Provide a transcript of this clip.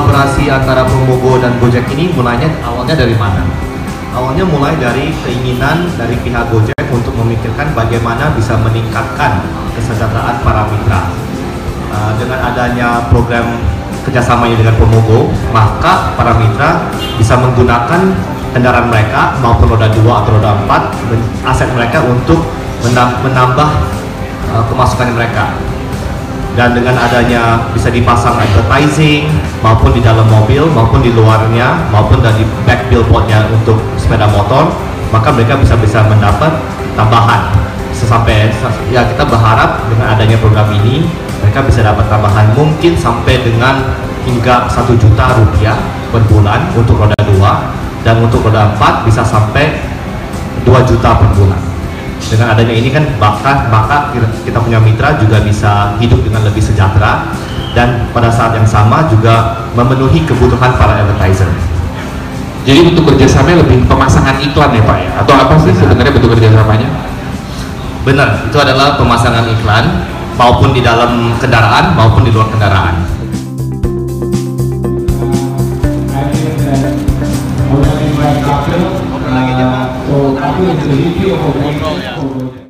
kolaborasi antara Promogo dan Gojek ini mulainya awalnya dari mana? Awalnya mulai dari keinginan dari pihak Gojek untuk memikirkan bagaimana bisa meningkatkan kesejahteraan para mitra. Uh, dengan adanya program kerjasamanya dengan Promogo, maka para mitra bisa menggunakan kendaraan mereka maupun roda 2 atau roda 4 aset mereka untuk menambah uh, kemasukan mereka dan dengan adanya bisa dipasang advertising maupun di dalam mobil maupun di luarnya maupun dari back billboardnya untuk sepeda motor maka mereka bisa bisa mendapat tambahan. Sesampai ya kita berharap dengan adanya program ini mereka bisa dapat tambahan mungkin sampai dengan hingga satu juta rupiah per bulan untuk roda 2 dan untuk roda 4 bisa sampai 2 juta per bulan dengan adanya ini kan bahkan maka kita punya mitra juga bisa hidup dengan lebih sejahtera dan pada saat yang sama juga memenuhi kebutuhan para advertiser. Jadi bentuk kerjasamanya lebih pemasangan iklan ya Pak ya? Atau apa sih sebenarnya bentuk kerjasamanya? Benar, itu adalah pemasangan iklan maupun di dalam kendaraan maupun di luar kendaraan. 这是一批